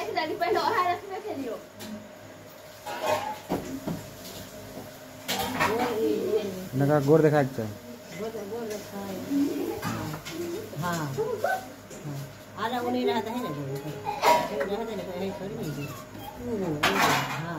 नका गोर देखा एक चाहिए गोर गोर देखा हाँ। हाँ। उन्हें रहता है ना जो रहता है ना छोड़ नहीं है हाँ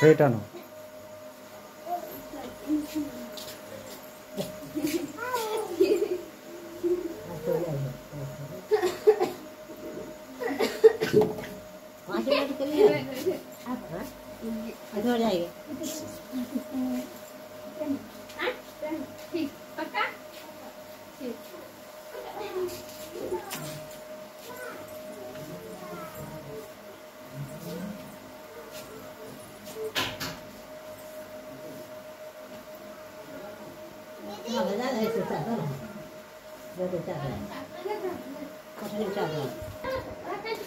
くれたの。あ、どれだい。那我们家那是站到了，我个站格，它就